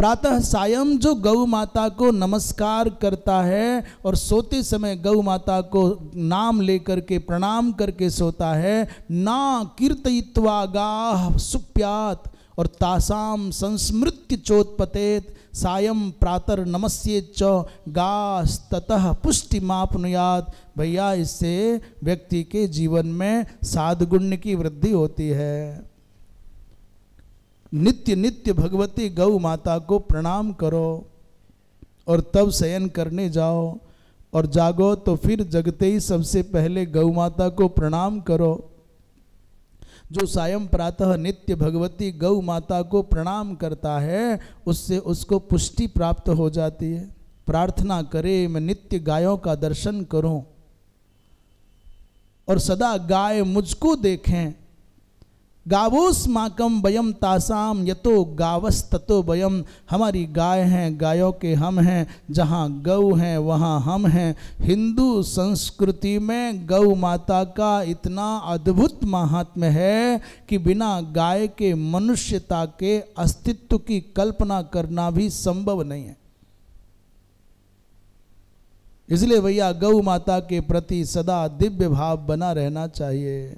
प्रातः सायं जो गौ माता को नमस्कार करता है और सोते समय गौ माता को नाम लेकर के, प्रणाम करके सोता है, ना कीर्तयित्वा गाह सुप्यात और तासाम संस्मृत्य चोत्पतेत, सायं प्रातर नमस्ये च गास्ततः पुष्टि मापनुयात। भैया, इससे व्यक्ति के जीवन में साधगुण्य की वृद्धि होती है। नित्य नित्य भगवती गौ माता को प्रणाम करो और तब शयन करने जाओ और जागो तो फिर जगते ही सबसे पहले गौ माता को प्रणाम करो। जो सायं प्रातः नित्य भगवती गौ माता को प्रणाम करता है, उससे उसको पुष्टि प्राप्त हो जाती है। प्रार्थना करे, मैं नित्य गायों का दर्शन करूँ और सदा गाय मुझको देखें। गावोस माकम वयम तासाम, यतो गावस ततो वयम हमारी गाय हैं, गायों के हम हैं, जहाँ गौ हैं, वहाँ हम हैं। हिंदू संस्कृति में गौ माता का इतना अद्भुत महात्म्य है कि बिना गाय के मनुष्यता के अस्तित्व की कल्पना करना भी संभव नहीं है। इसलिए भैया गौ माता के प्रति सदा दिव्य भाव बना रहना चाहिए।